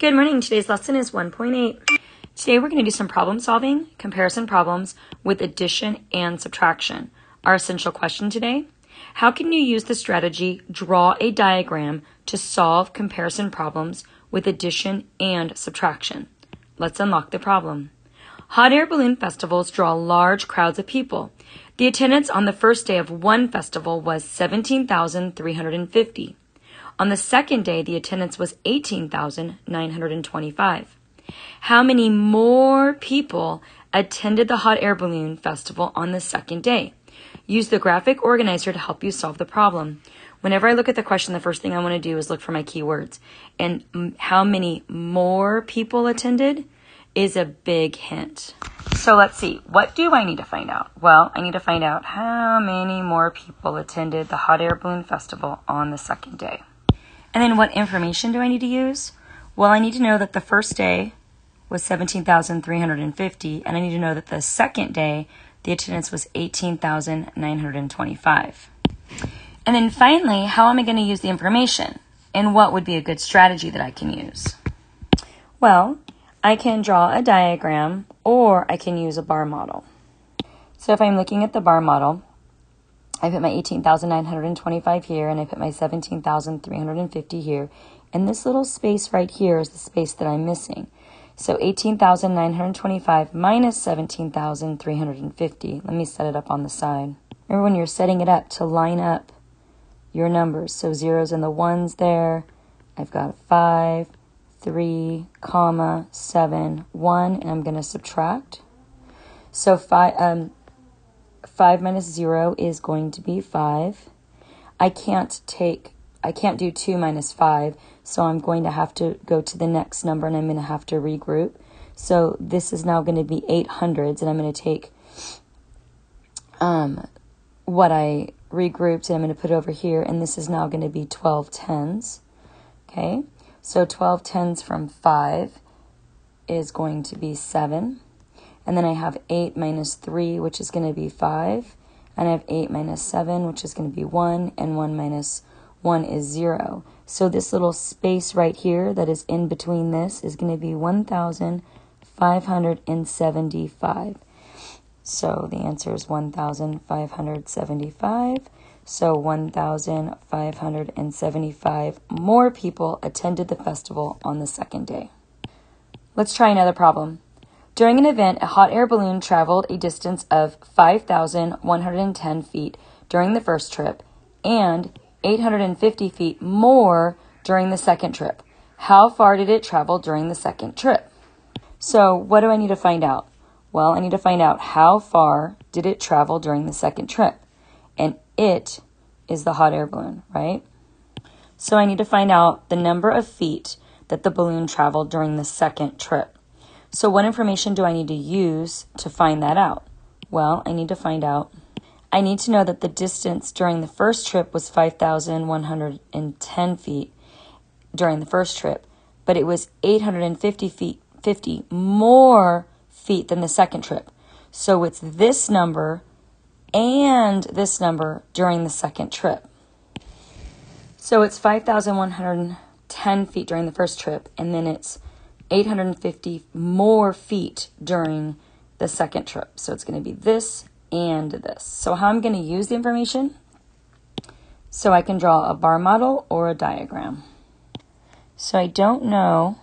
Good morning. Today's lesson is 1.8. Today we're going to do some problem solving, comparison problems with addition and subtraction. Our essential question today, how can you use the strategy draw a diagram to solve comparison problems with addition and subtraction? Let's unlock the problem. Hot air balloon festivals draw large crowds of people. The attendance on the first day of one festival was 17,350. On the second day, the attendance was 18,925. How many more people attended the hot air balloon festival on the second day? Use the graphic organizer to help you solve the problem. Whenever I look at the question, the first thing I want to do is look for my keywords. And how many more people attended is a big hint. So let's see. What do I need to find out? Well, I need to find out how many more people attended the hot air balloon festival on the second day. And then what information do I need to use? Well, I need to know that the first day was 17,350, and I need to know that the second day, the attendance was 18,925. And then finally, how am I going to use the information? And what would be a good strategy that I can use? Well, I can draw a diagram or I can use a bar model. So if I'm looking at the bar model, I put my 18,925 here and I put my 17,350 here. And this little space right here is the space that I'm missing. So 18,925 minus 17,350. Let me set it up on the side. Remember when you're setting it up to line up your numbers. So zeros and the ones there. I've got 5, 3, comma, 7, 1, and I'm going to subtract. So 5, um, 5 minus 0 is going to be 5. I can't take, I can't do 2 minus 5, so I'm going to have to go to the next number and I'm going to have to regroup. So this is now going to be 8 hundreds, and I'm going to take um, what I regrouped and I'm going to put it over here, and this is now going to be 12 tens. Okay, so 12 tens from 5 is going to be 7. And then I have 8 minus 3, which is going to be 5. And I have 8 minus 7, which is going to be 1. And 1 minus 1 is 0. So this little space right here that is in between this is going to be 1,575. So the answer is 1,575. So 1,575 more people attended the festival on the second day. Let's try another problem. During an event, a hot air balloon traveled a distance of 5,110 feet during the first trip and 850 feet more during the second trip. How far did it travel during the second trip? So, what do I need to find out? Well, I need to find out how far did it travel during the second trip. And it is the hot air balloon, right? So I need to find out the number of feet that the balloon traveled during the second trip. So, what information do I need to use to find that out? Well, I need to find out. I need to know that the distance during the first trip was 5,110 feet during the first trip, but it was 850 feet, 50 more feet than the second trip. So it's this number and this number during the second trip. So it's 5,110 feet during the first trip, and then it's 850 more feet during the second trip. So it's going to be this and this. So how I'm going to use the information? So I can draw a bar model or a diagram. So I don't know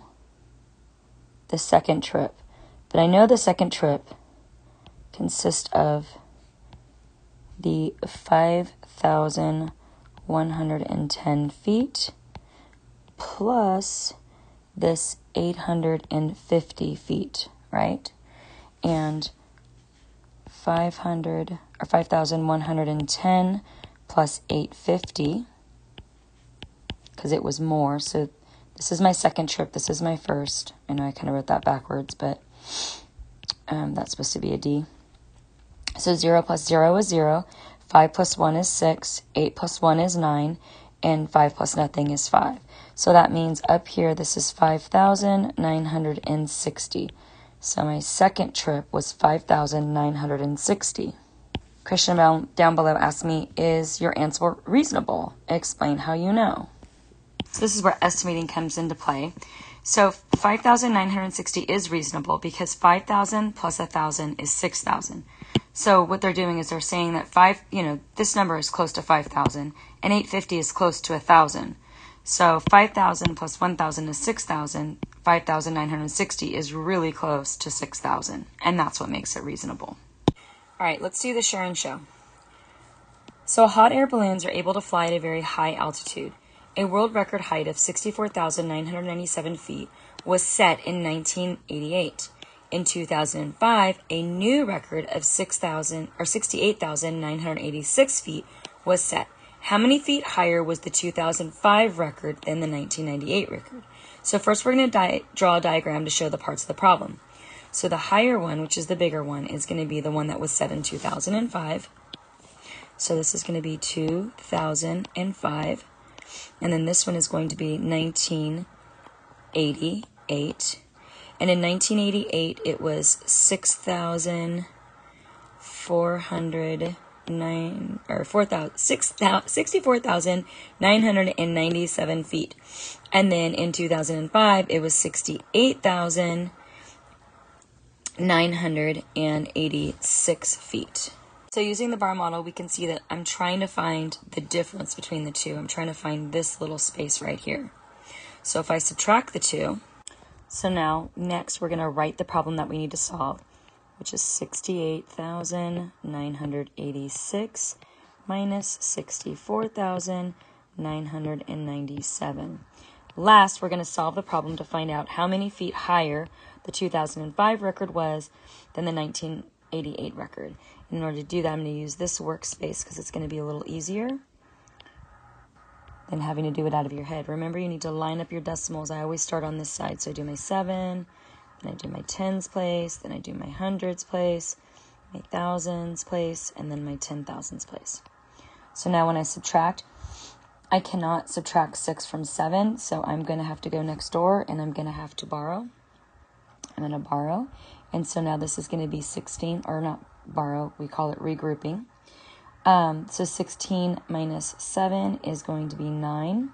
the second trip, but I know the second trip consists of the 5,110 feet plus this 850 feet, right? And 500 or 5,110 plus 850 because it was more. So this is my second trip. This is my first. I know I kind of wrote that backwards, but um, that's supposed to be a D. So 0 plus 0 is 0. 5 plus 1 is 6. 8 plus 1 is 9. And 5 plus nothing is 5. So that means up here, this is 5,960. So my second trip was 5,960. Christian down below asked me, Is your answer reasonable? Explain how you know. So this is where estimating comes into play. So 5,960 is reasonable because 5,000 plus 1,000 is 6,000. So what they're doing is they're saying that five, you know, this number is close to 5,000 and 850 is close to 1,000. So 5,000 plus 1,000 is 6,000. 5,960 is really close to 6,000. And that's what makes it reasonable. All right, let's do the Share and Show. So hot air balloons are able to fly at a very high altitude. A world record height of 64,997 feet was set in 1988. In 2005, a new record of 6,000 or 68,986 feet was set. How many feet higher was the 2005 record than the 1998 record? So first we're going to di- draw a diagram to show the parts of the problem. So the higher one, which is the bigger one, is going to be the one that was set in 2005. So this is going to be 2005. And then this one is going to be 1988. And in 1988, it was 6,409 or 64,997 feet. And then in 2005, it was 68,986 feet. So using the bar model, we can see that I'm trying to find the difference between the two. I'm trying to find this little space right here. So if I subtract the two, so now next we're going to write the problem that we need to solve, which is 68,986 minus 64,997. Last, we're going to solve the problem to find out how many feet higher the 2005 record was than the 1988 record. In order to do that, I'm going to use this workspace because it's going to be a little easier than having to do it out of your head. Remember, you need to line up your decimals. I always start on this side. So I do my 7, then I do my tens place, then I do my hundreds place, my thousands place, and then my ten thousands place. So now when I subtract, I cannot subtract 6 from 7, so I'm going to have to go next door and I'm going to have to borrow. I'm going to borrow. And so now this is going to be 16, or not borrow, we call it regrouping. Um, so 16 minus 7 is going to be 9.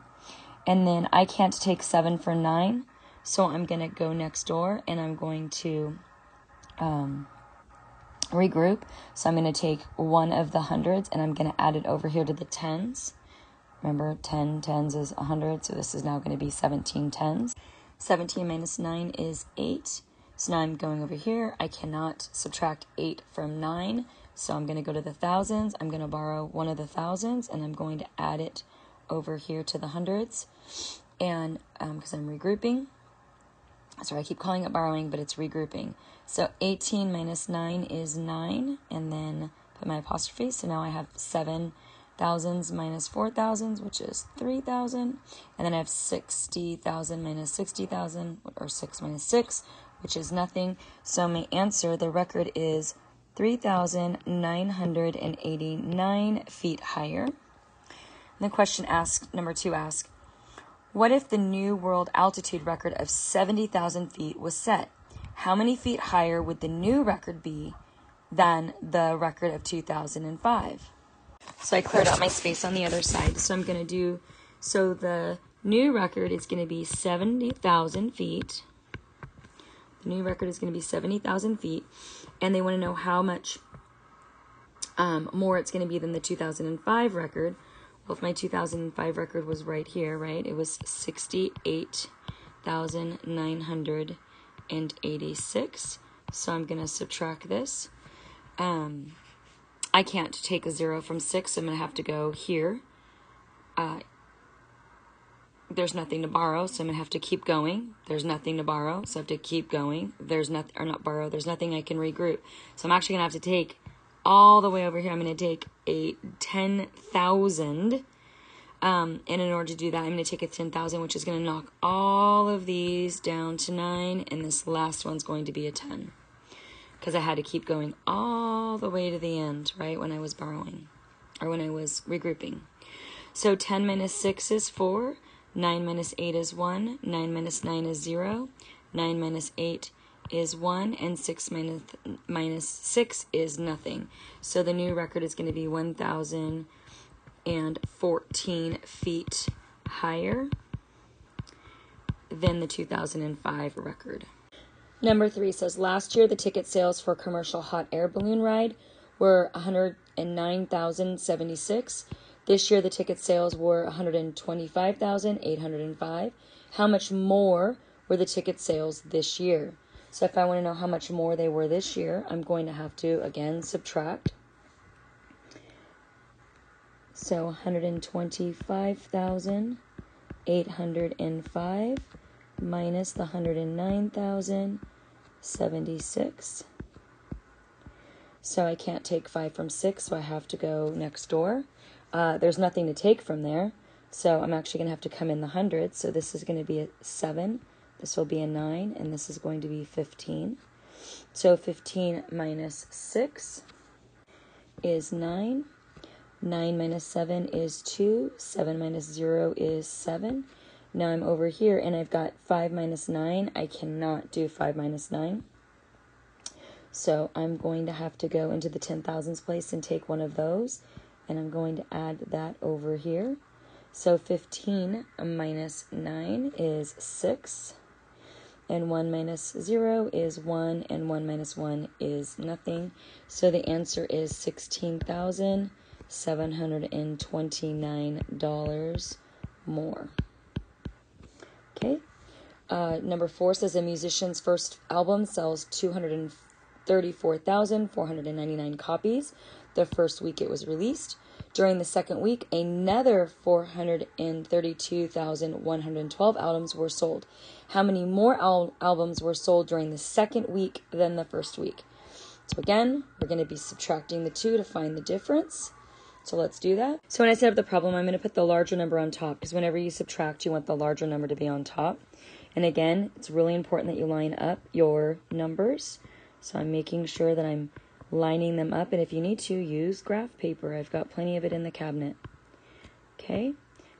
And then I can't take 7 for 9, so I'm going to go next door and I'm going to um, regroup. So I'm going to take one of the hundreds and I'm going to add it over here to the tens. Remember, 10 tens is 100, so this is now going to be 17 tens. 17 minus 9 is 8. So now I'm going over here. I cannot subtract 8 from 9. So I'm going to go to the thousands. I'm going to borrow one of the thousands and I'm going to add it over here to the hundreds. And because um, I'm regrouping. Sorry, I keep calling it borrowing, but it's regrouping. So 18 minus 9 is 9. And then put my apostrophe. So now I have 7 thousands minus four thousands, which is 3,000. And then I have 60,000 minus 60,000, or 6 minus 6, which is nothing. So my answer, the record is 3,989 feet higher. And the question asked, number two asked, what if the new world altitude record of 70,000 feet was set? How many feet higher would the new record be than the record of 2005? So I cleared out my space on the other side. So I'm going to do, so the new record is going to be 70,000 feet. The new record is going to be 70,000 feet. And they want to know how much um, more it's going to be than the 2005 record. Well, if my 2005 record was right here, right, it was 68,986. So I'm going to subtract this. Um, I can't take a zero from six, so I'm going to have to go here. Uh, there's nothing to borrow, so I'm gonna have to keep going. There's nothing to borrow, so I have to keep going. There's nothing, or not borrow, there's nothing I can regroup. So I'm actually gonna have to take all the way over here. I'm gonna take a 10,000. Um, and in order to do that, I'm gonna take a 10,000, which is gonna knock all of these down to nine, and this last one's going to be a 10. Because I had to keep going all the way to the end, right, when I was borrowing, or when I was regrouping. So 10 minus 6 is 4. 9 minus 8 is 1, 9 minus 9 is 0, 9 minus 8 is 1, and 6 minus, minus 6 is nothing. So the new record is going to be 1,014 feet higher than the 2005 record. Number three says last year the ticket sales for commercial hot air balloon ride were 109,076. This year the ticket sales were 125,805. How much more were the ticket sales this year? So if I want to know how much more they were this year, I'm going to have to again subtract. So 125,805 minus the 109,076. So I can't take 5 from 6, so I have to go next door. Uh, there's nothing to take from there, so I'm actually going to have to come in the hundreds. So this is going to be a 7, this will be a 9, and this is going to be 15. So 15 minus 6 is 9. 9 minus 7 is 2. 7 minus 0 is 7. Now I'm over here and I've got 5 minus 9. I cannot do 5 minus 9. So I'm going to have to go into the 10,000s place and take one of those. And I'm going to add that over here. So 15 minus 9 is 6. And 1 minus 0 is 1. And 1 minus 1 is nothing. So the answer is $16,729 more. Okay. Uh, number four says a musician's first album sells 234,499 copies the first week it was released. During the second week, another 432,112 albums were sold. How many more al- albums were sold during the second week than the first week? So, again, we're going to be subtracting the two to find the difference. So let's do that. So when I set up the problem, I'm going to put the larger number on top because whenever you subtract, you want the larger number to be on top. And again, it's really important that you line up your numbers. So I'm making sure that I'm lining them up. And if you need to, use graph paper. I've got plenty of it in the cabinet. Okay,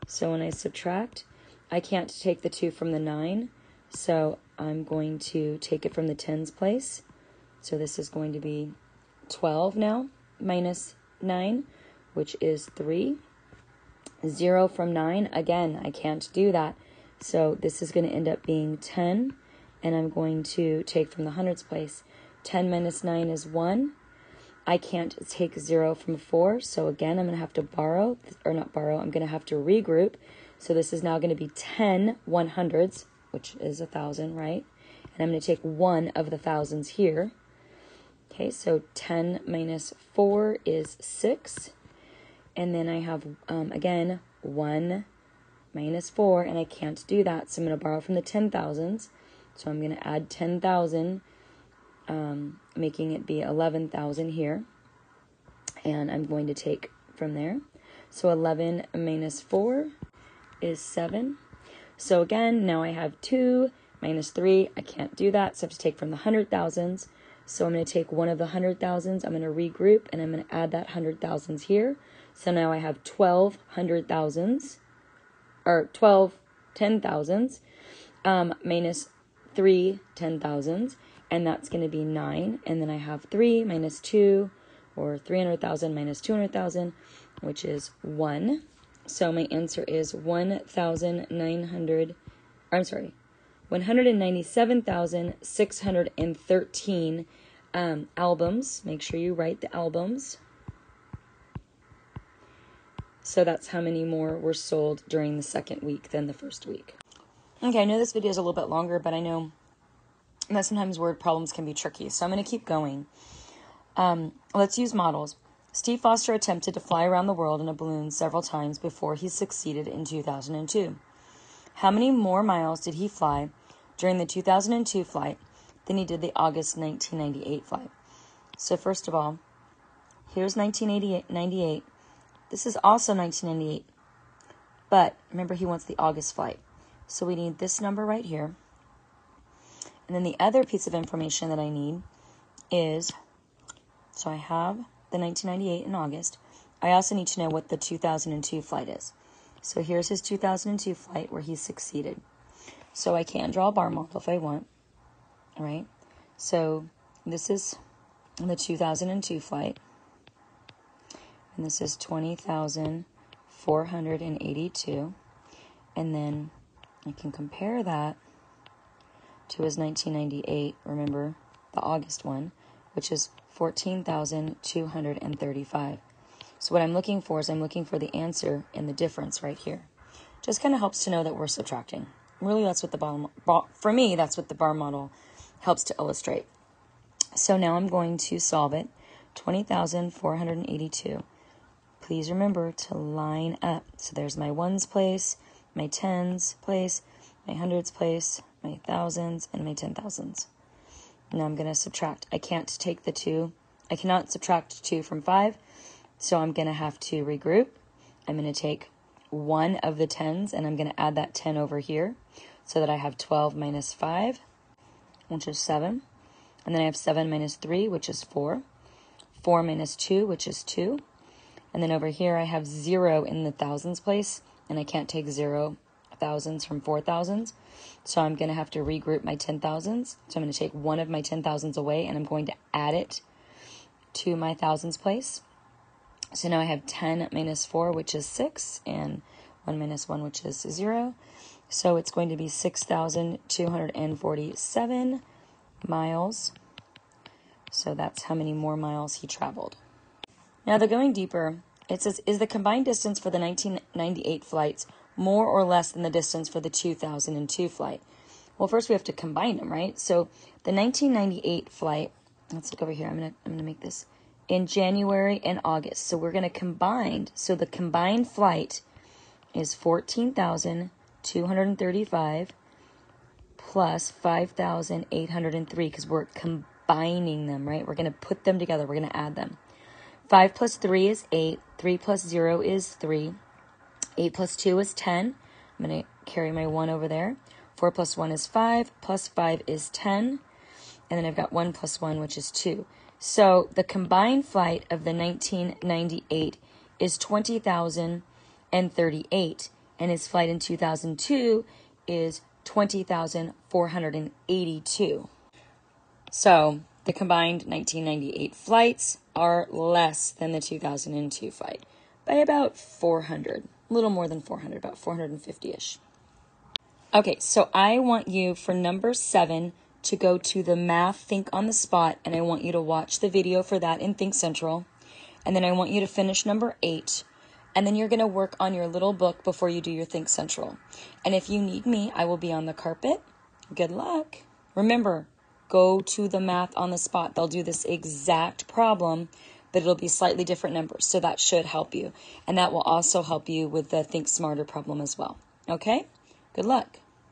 so when I subtract, I can't take the 2 from the 9. So I'm going to take it from the tens place. So this is going to be 12 now, minus 9 which is 3. 0 from 9, again, I can't do that. So this is going to end up being 10, and I'm going to take from the hundreds place. 10 minus 9 is 1. I can't take 0 from 4, so again, I'm going to have to borrow, or not borrow, I'm going to have to regroup. So this is now going to be 10 100s, which is a 1,000, right? And I'm going to take one of the thousands here. Okay, so 10 minus 4 is 6. And then I have, um, again, 1 minus 4, and I can't do that. So I'm going to borrow from the 10,000s. So I'm going to add 10,000, um, making it be 11,000 here. And I'm going to take from there. So 11 minus 4 is 7. So again, now I have 2 minus 3. I can't do that, so I have to take from the hundred thousands. So I'm going to take one of the hundred thousands, I'm going to regroup, and I'm going to add that hundred thousands here. So now I have 12 hundred thousands, or 12 ten thousands, um, minus three ten thousands, and that's going to be 9. And then I have 3 minus 2, or 300,000 minus 200,000, which is 1. So my answer is 1,900, I'm sorry, 197,613 um, albums. Make sure you write the albums. So that's how many more were sold during the second week than the first week. Okay, I know this video is a little bit longer, but I know that sometimes word problems can be tricky, so I'm going to keep going. Um, let's use models. Steve Fossett attempted to fly around the world in a balloon several times before he succeeded in 2002. How many more miles did he fly during the 2002 flight than he did the August 1998 flight? So, first of all, here's 1998. This is also 1998. But remember, he wants the August flight. So we need this number right here. And then the other piece of information that I need is so I have the 1998 in August. I also need to know what the 2002 flight is. So here's his 2002 flight where he succeeded. So I can draw a bar model if I want. All right. So this is the 2002 flight and this is 20,482. And then I can compare that 2 is 1998, remember, the August one, which is 14,235. So what I'm looking for is I'm looking for the answer in the difference right here. Just kind of helps to know that we're subtracting. Really, that's what the bar, for me, that's what the bar model helps to illustrate. So now I'm going to solve it. 20,482. Please remember to line up. So there's my ones place, my tens place, my hundreds place, my thousands, and my ten thousands. Now I'm going to subtract. I can't take the two. I cannot subtract two from five. So I'm going to have to regroup. I'm going to take one of the tens and I'm going to add that 10 over here so that I have 12 minus 5, which is 7. And then I have 7 minus 3, which is 4. 4 minus 2, which is 2. And then over here I have 0 in the thousands place, and I can't take 0 thousands from 4 thousands. So I'm going to have to regroup my 10 thousands. So I'm going to take one of my 10 thousands away, and I'm going to add it to my thousands place. So now I have 10 minus 4, which is 6, and 1 minus 1, which is 0. So it's going to be 6,247 miles. So that's how many more miles he traveled. Now, the going deeper, it says, is the combined distance for the 1998 flights more or less than the distance for the 2002 flight? Well, first we have to combine them, right? So the 1998 flight, let's look over here. I'm to I'm to make this in January and August. So we're to combine. So the combined flight is 14,235 plus 5,803 because we're combining them, right? We're to put them together. We're to add them. 5 plus 3 is 8. 3 plus 0 is 3. 8 plus 2 is 10. I'm going to carry my 1 over there. 4 plus 1 is 5. Plus 5 is 10. And then I've got 1 plus 1, which is 2. So the combined flight of the 1998 is 20,038, and his flight in 2002 is 20,482. So the combined 1998 flights are less than the 2002 flight by about 400, a little more than 400, about 450 ish. Okay, so I want you for number seven to go to the Math Think on the Spot, and I want you to watch the video for that in Think Central. And then I want you to finish number eight. And then you're going to work on your little book before you do your Think Central. And if you need me, I will be on the carpet. Good luck. Remember, go to the Math on the Spot. They'll do this exact problem, but it'll be slightly different numbers. So that should help you. And that will also help you with the Think Smarter problem as well. Okay? Good luck.